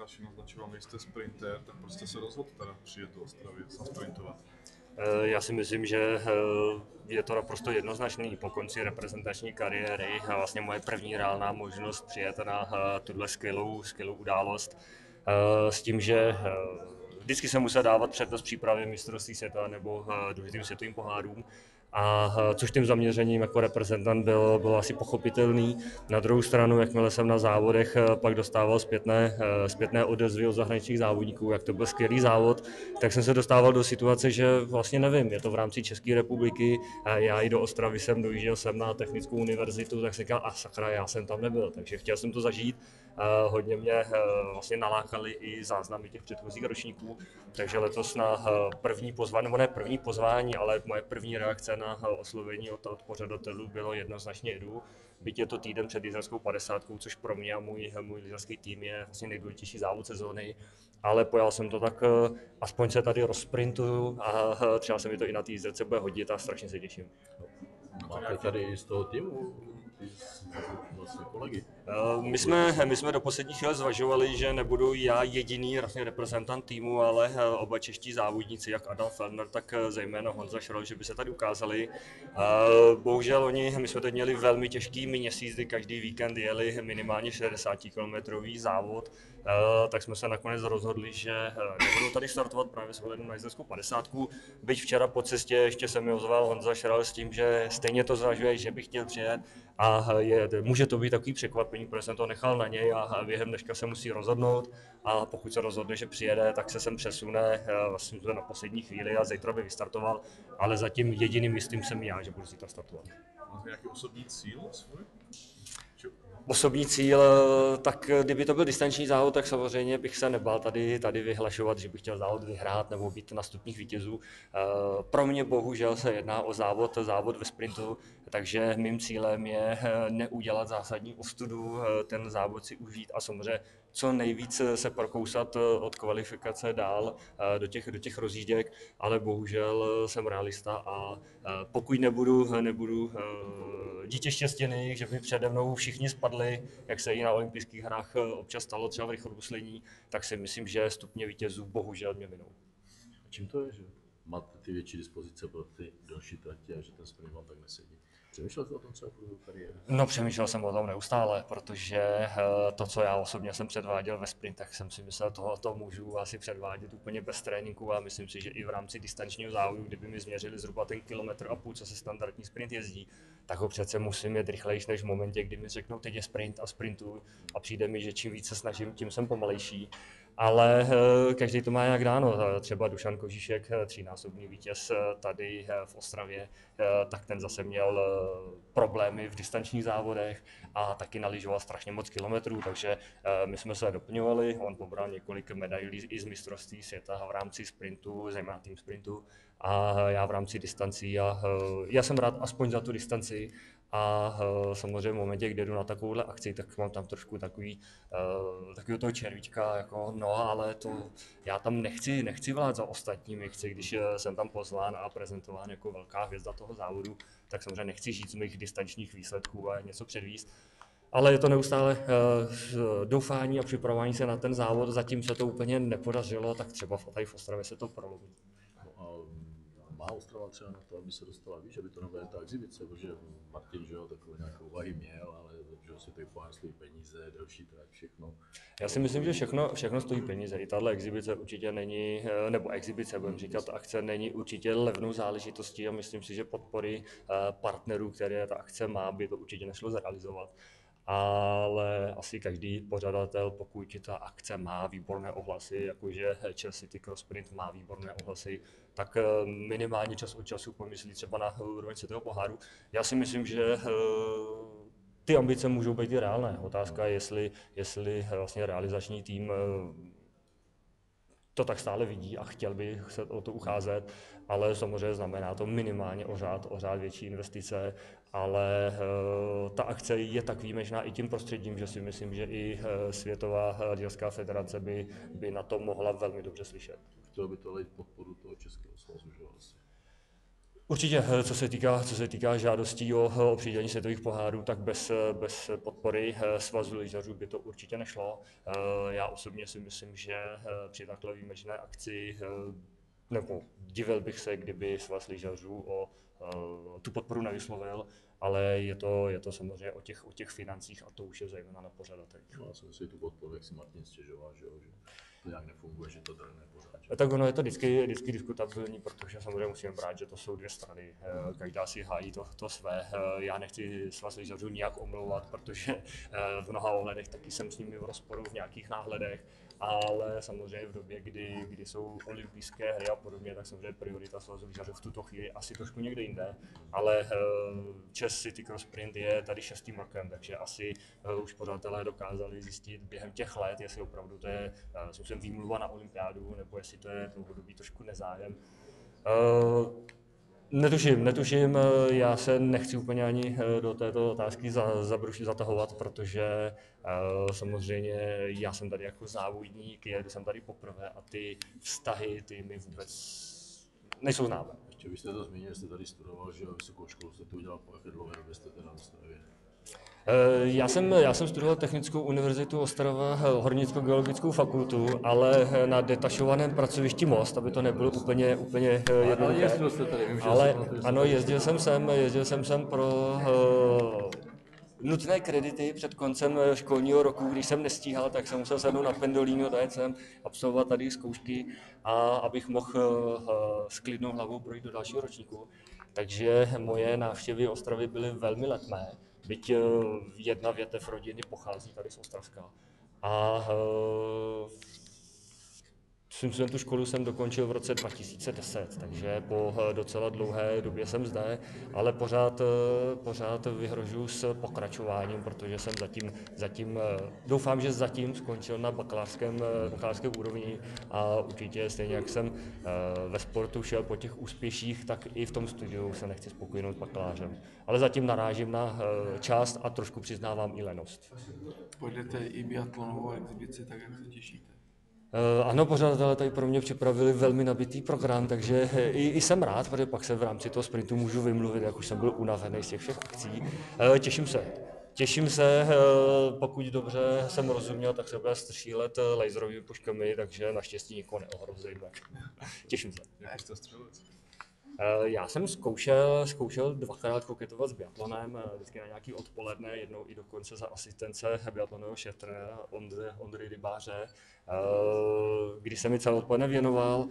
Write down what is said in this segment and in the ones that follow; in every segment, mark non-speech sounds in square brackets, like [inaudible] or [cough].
Lukáši naznačoval, nejste sprinter, tak prostě se rozhodl teda přijet do Ostravy a sprintovat. Eh, já si myslím, že eh, je to naprosto jednoznačný po konci reprezentační kariéry a vlastně moje první reálná možnost přijet na eh, tuhle skvělou, skvělou událost s tím, že vždycky se musel dávat přednost přípravě mistrovství světa nebo důležitým světovým pohárům a což tím zaměřením jako reprezentant byl, byl asi pochopitelný. Na druhou stranu, jakmile jsem na závodech pak dostával zpětné, zpětné odezvy od zahraničních závodníků, jak to byl skvělý závod, tak jsem se dostával do situace, že vlastně nevím, je to v rámci České republiky, já i do Ostravy jsem dojížděl jsem na technickou univerzitu, tak jsem říkal, a sakra, já jsem tam nebyl, takže chtěl jsem to zažít. Hodně mě vlastně nalákali i záznamy těch předchozích ročníků, takže letos na první pozvání, nebo ne první pozvání, ale moje první reakce na oslovení od, od pořadatelů bylo jednoznačně jedu. Byť je to týden před jízerskou 50, což pro mě a můj, můj jízerský tým je vlastně nejdůležitější závod sezóny, ale pojal jsem to tak, eh, aspoň se tady rozprintuju a eh, třeba se mi to i na té bude hodit a strašně se těším. Máte tady z toho týmu vlastně kolegy? Eh, my jsme, my jsme do posledních chvíle zvažovali, že nebudu já jediný vlastně reprezentant týmu, ale eh, oba čeští závodníci, jak Adam Fellner, tak eh, zejména Honza Šrol, že by se tady ukázali. Bohužel oni, my jsme teď měli velmi těžký měsíc, kdy každý víkend jeli minimálně 60 km závod, tak jsme se nakonec rozhodli, že nebudou tady startovat právě s ohledem na jízdeckou 50. Byť včera po cestě ještě se mi ozval Honza Šral s tím, že stejně to zvažuje, že bych chtěl přijet a je, může to být takový překvapení, protože jsem to nechal na něj a během dneška se musí rozhodnout a pokud se rozhodne, že přijede, tak se sem přesune vlastně to na poslední chvíli a zítra by vystartoval, ale zatím jediným jistým jsem já, že budu zítra startovat. Máte nějaký osobní cíl svůj? Osobní cíl, tak kdyby to byl distanční závod, tak samozřejmě bych se nebál tady, tady vyhlašovat, že bych chtěl závod vyhrát nebo být na stupních vítězů. Pro mě bohužel se jedná o závod, závod ve sprintu, takže mým cílem je neudělat zásadní ostudu, ten závod si užít a samozřejmě co nejvíc se prokousat od kvalifikace dál do těch, do těch rozjížděk, ale bohužel jsem realista a pokud nebudu, nebudu dítě štěstěný, že by přede mnou všichni spadli, jak se i na olympijských hrách občas stalo třeba v rychlobruslení, tak si myslím, že stupně vítězů bohužel mě minou. A čím to je, že máte ty větší dispozice pro ty další tratě a že ten sprint vám tak nesedí? Přemýšlel jsi o tom pro kariéru? No přemýšlel jsem o tom neustále, protože eh, to, co já osobně jsem předváděl ve sprintech, jsem si myslel, toho to můžu asi předvádět úplně bez tréninku a myslím si, že i v rámci distančního závodu, kdyby mi změřili zhruba ten kilometr a půl, co se standardní sprint jezdí, tak ho přece musím jet rychlejší než v momentě, kdy mi řeknou, teď je sprint a sprintu a přijde mi, že čím více snažím, tím jsem pomalejší ale eh, každý to má jak dáno. Eh, třeba Dušan Kožíšek, eh, třínásobný vítěz tady v Ostravě, tak ten zase měl problémy v distančních závodech a taky naližoval strašně moc kilometrů, takže my jsme se doplňovali. On pobral několik medailí i z mistrovství světa v rámci sprintu, zejména tým sprintu a já v rámci distancí a já jsem rád aspoň za tu distanci a uh, samozřejmě v momentě, kdy jdu na takovouhle akci, tak mám tam trošku takový, uh, takový toho červíčka, jako no, ale to já tam nechci, nechci vlád za ostatními, chci, když eh, jsem tam pozván a prezentován jako velká hvězda toho závodu, tak samozřejmě nechci žít z mých distančních výsledků a něco předvíst. Ale je to neustále uh, doufání a připravování se na ten závod, zatím se to úplně nepodařilo, tak třeba tady v Ostravě se to prolomí má Ostrava třeba na to, aby se dostala víš, aby to nebyla ta exibice, protože Martin, že jo, takové nějaké úvahy měl, ale že si to pohár stojí peníze, další trať, všechno. Já si myslím, že všechno, všechno stojí peníze. I tahle exibice určitě není, eh, nebo exibice, budeme říkat, akce není určitě levnou záležitostí a myslím si, že podpory eh, partnerů, které ta akce má, by to určitě nešlo zrealizovat ale asi každý pořadatel, pokud ta akce má výborné ohlasy, jakože Chelsea City Cross Sprint má výborné ohlasy, tak eh, minimálně čas od času pomyslí třeba na úroveň světového poháru. Já si myslím, že eh, ty ambice můžou být i reálné. Otázka je, jestli, jestli vlastně realizační tým eh, to tak stále vidí a chtěl by se o to ucházet, ale samozřejmě znamená to minimálně o řád, o řád větší investice, ale uh, ta akce je tak výjimečná i tím prostředím, že si myslím, že i uh, Světová dílská federace by, by na to mohla velmi dobře slyšet. Chtěl by to podporu toho Českého svazu, že asi? Určitě, eh, co se týká, co se týká žádostí o, o přidělení světových pohárů, tak bez, eh, bez podpory eh, svazu lyžařů by to určitě nešlo. Já osobně si myslím, že při takhle výjimečné akci nebo divil bych se, kdyby svaz lyžařů o tu podporu nevyslovil, ale je to, je to samozřejmě o těch, o těch financích a to už je zejména na pořadatelích. No, já jsem si tu podporu, jak si Martin stěžoval, že, jo, že to nějak nefunguje, že to tady nepořád. Že? Tak ono je to vždycky, vždycky diskutabilní, protože samozřejmě musíme brát, že to jsou dvě strany. Eh, každá si hájí to, to své. Eh, já nechci svaz lyžařů nijak omlouvat, protože eh, v mnoha ohledech taky jsem s nimi v rozporu v nějakých náhledech ale samozřejmě v době, kdy, kdy jsou olympijské hry a podobně, tak samozřejmě priorita svazu lyžařů v tuto chvíli asi trošku někde jinde, ale Čes City Cross Sprint je tady šestým rokem, takže asi už pořadatelé dokázali zjistit během těch let, jestli opravdu to je jsem výmluva na olympiádu, nebo jestli to je dlouhodobý trošku nezájem. Netuším, netuším, eh, já se nechci úplně ani eh, do této otázky za, zabrušit, zatahovat, protože uh, samozřejmě já jsem tady jako závodník, jedu jsem tady poprvé a ty vztahy, ty mi vůbec nejsou známé. Ještě byste to zmínil, jste tady studoval, že vysokou školu jste to udělal po jaké dlouhé době jste teda na Eh, já jsem, já jsem studoval Technickou univerzitu Ostrava, eh, Hornicko-geologickou fakultu, ale eh, na detašovaném pracovišti Most, aby to nebylo úplně, úplně jednoduché. Ale jste tady, vím, ale ano, jezdil jsem sem, jezdil jsem sem pro nutné kredity před koncem školního roku, když jsem nestíhal, tak jsem musel sednout na pendolínu, dojet sem, absolvovat tady zkoušky, a abych mohl s klidnou hlavou projít do dalšího ročníku. Takže moje návštěvy Ostravy byly velmi letmé. Byť eh, jedna větev rodiny pochází tady z Ostravska. A uh, Svým způsobem tu školu jsem dokončil v roce 2010, takže po eh, docela dlouhé době jsem zde, ale pořád, eh, pořád vyhrožuji s pokračováním, protože jsem zatím, zatím eh, doufám, že zatím skončil na bakalářském, bakalářské úrovni a určitě stejně jak jsem ve sportu šel po těch úspěších, tak i v tom studiu se nechci spokojit s bakalářem. Ale zatím narážím na část a trošku přiznávám i lenost. Pojedete i biatlonovou exibici, tak jak se těšíte? Eh, ano, pořadatelé tady pro mě připravili velmi nabitý program, takže eh, i, i jsem rád, protože pak se v rámci toho sprintu můžu vymluvit, jak už jsem byl unavený z těch všech akcí. Eh, těším se. Těším se, pokud dobře jsem rozuměl, tak se bude střílet laserovými puškami, takže naštěstí nikoho neohrozím. [laughs] Těším se. Jak jste střelec? Eh, já jsem zkoušel, zkoušel dvakrát koketovat s biatlonem, eh, vždycky na nějaký odpoledne, jednou i dokonce za asistence biatlonového šetra Ondry, Ondry Rybáře, eh, kdy jsem mi celé odpoledne věnoval.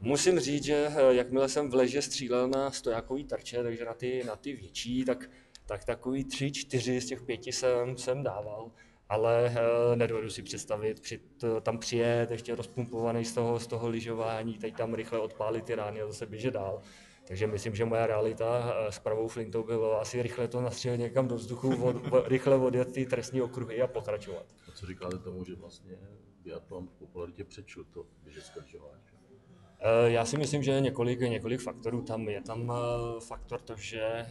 Musím říct, že jakmile jsem v leže střílel na stojákový tarče, takže na ty, na ty větší, tak, tak takový tři, čtyři z těch pěti jsem, jsem dával ale uh, nedovedu si představit při, tam přijet, ještě rozpumpovaný z toho, z toho lyžování, teď tam rychle odpálit ty rány a zase běžet dál. Takže myslím, že moje realita uh, s pravou flintou bylo asi rychle to nastřelit někam do vzduchu, od, rychle odjet ty trestní okruhy a pokračovat. A co říkáte tomu, že vlastně biatlon v popularitě přečil to běžecké lyžování? Uh, já si myslím, že několik, několik faktorů tam je. Tam faktor to, že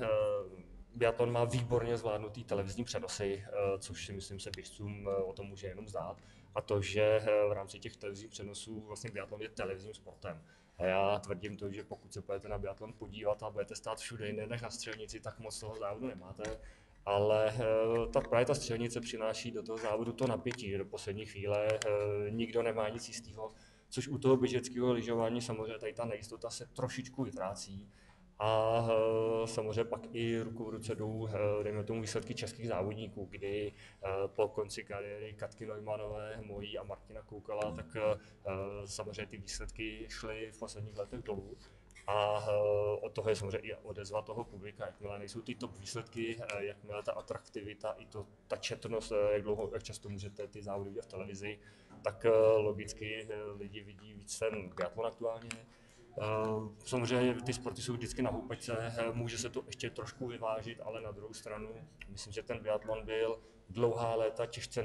biatlon má výborně zvládnutý televizní přenosy, eh, což si myslím se běžcům eh, o tom může jenom zdát. A to, že eh, v rámci těch televizních přenosů vlastně biatlon je televizním sportem. A já tvrdím to, že pokud se budete na biatlon podívat a budete stát všude jinde než na střelnici, tak moc toho závodu nemáte. Ale ta, právě ta střelnice přináší do toho závodu to napětí, do poslední chvíle nikdo nemá nic jistého, což u toho běžeckého lyžování samozřejmě tady ta nejistota se trošičku vytrácí a uh, samozřejmě pak i ruku v ruce jdou, uh, dejme tomu, výsledky českých závodníků, kdy uh, po konci kariéry Katky Neumanové, mojí a Martina Koukala, tak samozřejmě ty výsledky šly v posledních letech dolů. A od toho je samozřejmě i odezva toho publika, jakmile nejsou ty top výsledky, jakmile ta atraktivita, i to, ta četnost, jak, dlouho, jak často můžete ty závody vidět v televizi, tak logicky lidi vidí víc ten biatlon aktuálně, Eh, samozřejmě ty sporty jsou vždycky na houpačce, eh, může se to ještě trošku vyvážit, ale na druhou stranu myslím, že ten biatlon byl dlouhá léta těžce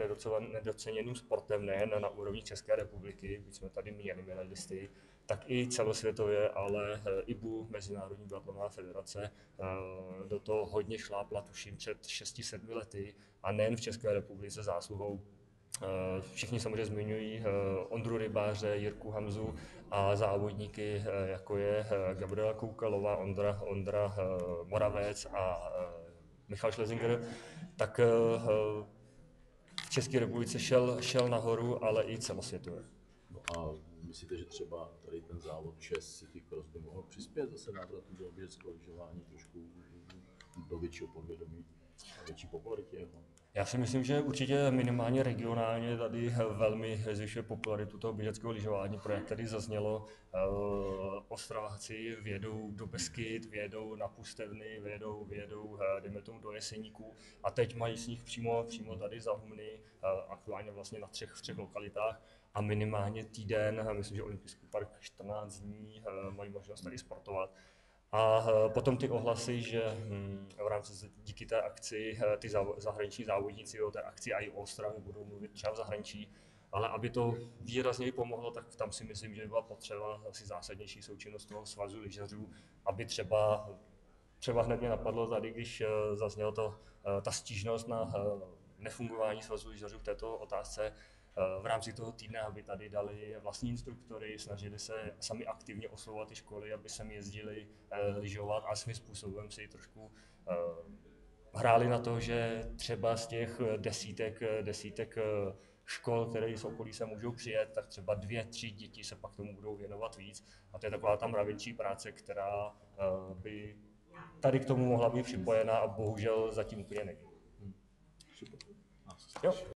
nedoceněným sportem nejen na úrovni České republiky, byť jsme tady měli medailisty, tak i celosvětově, ale eh, IBU, Mezinárodní biatlonová federace, do toho hodně šlápla, tuším, před 6-7 lety a nejen v České republice zásluhou Eh, Všichni samozřejmě zmiňují eh, Ondru Rybáře, Jirku Hamzu a závodníky, eh, jako je eh, Gabriela Koukalová, Ondra, Ondra eh, Moravec a eh, Michal Schlesinger, tak eh, v České republice šel, šel nahoru, ale i celosvětově. No a myslíte, že třeba tady ten závod Čes City Cross by mohl přispět zase návratu do běžeckého lyžování trošku do většího podvědomí a větší popularitě jeho? Já si myslím, že určitě minimálně regionálně tady velmi zvyšuje popularitu toho běžeckého lyžování, protože jak tady zaznělo, eh, Ostraváci vědou do Beskyt, vědou na Pustevny, vědou, vědou eh, dejme tomu do Jeseníků a teď mají s nich přímo, přímo tady za Humny, eh, aktuálně vlastně na třech, v třech lokalitách a minimálně týden, eh, myslím, že Olympijský park 14 dní eh, mají možnost tady sportovat. A eh, potom ty ohlasy, že hm, v rámci díky té akci eh, ty zahraniční závodníci o té akci a i o Ostravě budou mluvit třeba v zahraničí, ale aby to výrazněji pomohlo, tak tam si myslím, že by byla potřeba asi zásadnější součinnost toho svazu lyžařů, aby třeba třeba hned mě napadlo tady, když eh, zaznělo to, ta stížnost na nefungování svazu lyžařů v této otázce, v rámci toho týdne, aby tady dali vlastní instruktory, snažili se sami aktivně oslovovat ty školy, aby sem jezdili eh, lyžovat a svým způsobem si trošku eh, hráli na to, že třeba z těch desítek, eh, desítek škol, které z okolí se můžou přijet, tak třeba dvě, tři děti se pak tomu budou věnovat víc. A to je taková ta mravenčí práce, která by tady k tomu mohla být připojena a bohužel zatím úplně není. Super. Nás Jo.